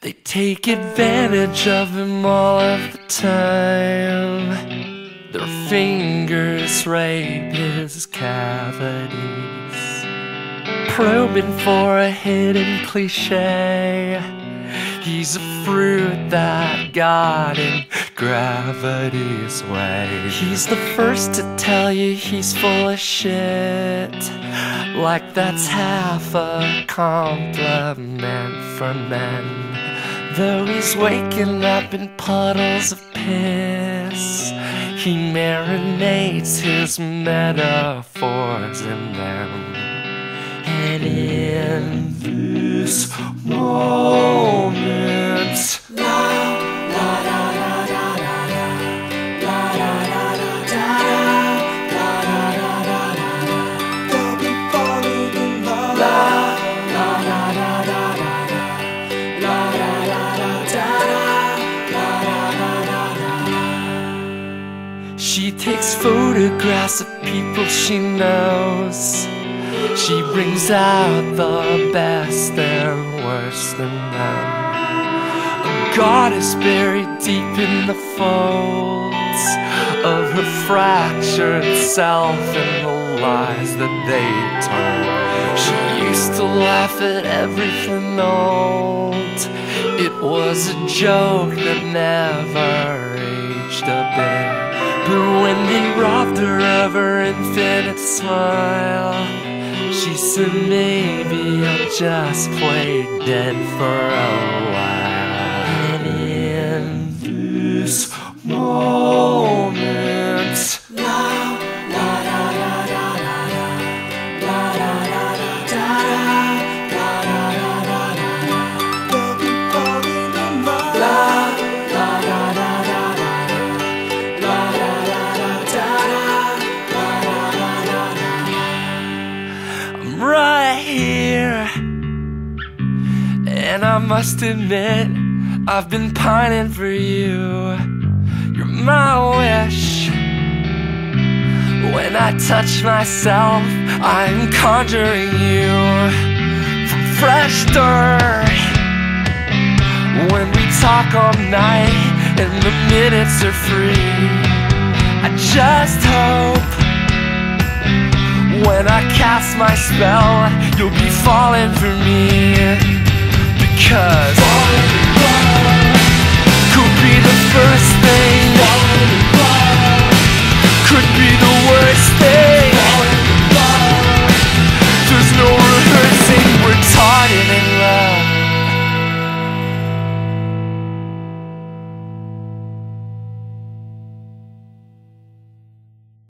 They take advantage of him all of the time. Their fingers rape his cavities, probing for a hidden cliche. He's a fruit that got in gravity's way. He's the first to tell you he's full of shit. Like that's half a compliment for men. Though he's waking up in puddles of piss, he marinates his metaphors in them. And in this moment, She takes photographs of people she knows. She brings out the best and worst in them. A goddess buried deep in the folds of her fractured self and the lies that they told. She used to laugh at everything old. It was a joke that never aged a bit. But when they robbed her of her infinite smile, she said, Maybe I'll just play dead for a while. And I must admit, I've been pining for you. You're my wish. When I touch myself, I'm conjuring you from fresh dirt. When we talk all night and the minutes are free, I just hope when I cast my spell, you'll be falling for me. running in